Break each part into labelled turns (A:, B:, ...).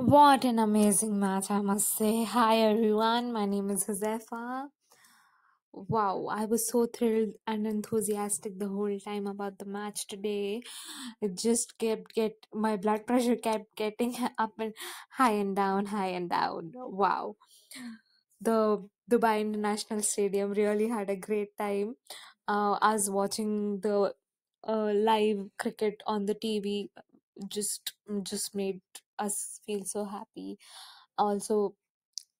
A: What an amazing match, I must say. Hi everyone, my name is Josefa. Wow, I was so thrilled and enthusiastic the whole time about the match today. It just kept get my blood pressure kept getting up and high and down, high and down. Wow. The Dubai International Stadium really had a great time. Uh, us watching the uh, live cricket on the TV just just made us feel so happy. Also,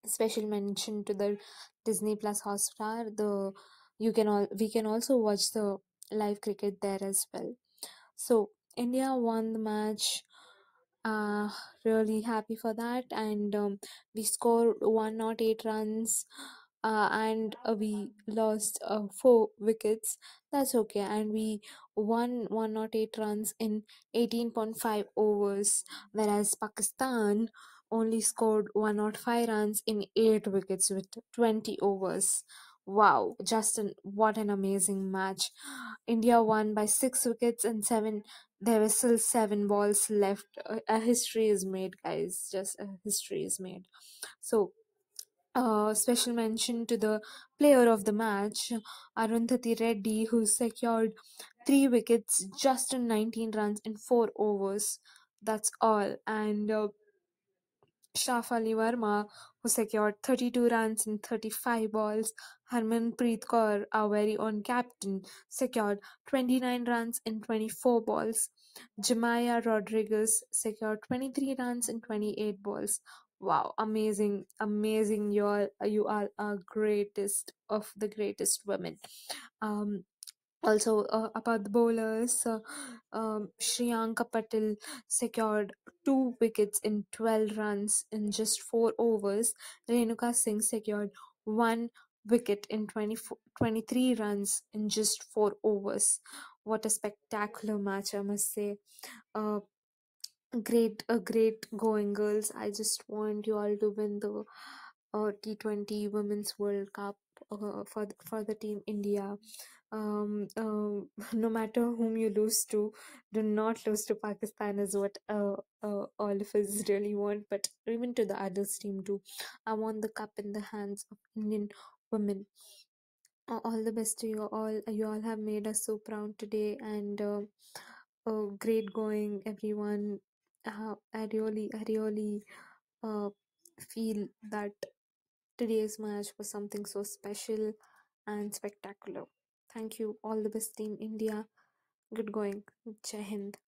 A: special mention to the Disney Plus Hotstar. The you can all we can also watch the live cricket there as well. So India won the match. Uh, really happy for that, and um, we scored 108 runs. Uh, and uh, we lost uh, four wickets. That's okay, and we won one not eight runs in 18.5 overs, whereas Pakistan only scored one not five runs in 8 wickets with 20 overs. Wow, Justin, what an amazing match. India won by 6 wickets and 7 there were still 7 balls left. A, a history is made, guys. Just a history is made. So, special mention to the player of the match, Arundhati Reddy, who secured 3 wickets just in 19 runs in 4 overs. That's all. And uh, Shaf Verma, who secured 32 runs in 35 balls. Harmanpreet Kaur, our very own captain, secured 29 runs in 24 balls. Jemimah Rodrigues secured 23 runs in 28 balls. Wow, amazing, amazing! You are you are our greatest of the greatest women. Um, also, uh, about the bowlers, uh, um, Shreyanka Patel secured two wickets in 12 runs in just four overs. Renuka Singh secured one wicket in 24, 23 runs in just four overs. What a spectacular match, I must say. Uh, great, a great going, girls. I just want you all to win the uh, T20 Women's World Cup uh, for the, for the team India um, um, no matter whom you lose to, do not lose to Pakistan is what uh, uh, all of us really want, but even to the others team too. I want the cup in the hands of Indian women. Uh, all the best to you all. You all have made us so proud today, and uh, uh, great going, everyone. Uh, I really, I really uh, feel that today's match was something so special and spectacular. Thank you. All the best, Team India. Good going. Jai Hind.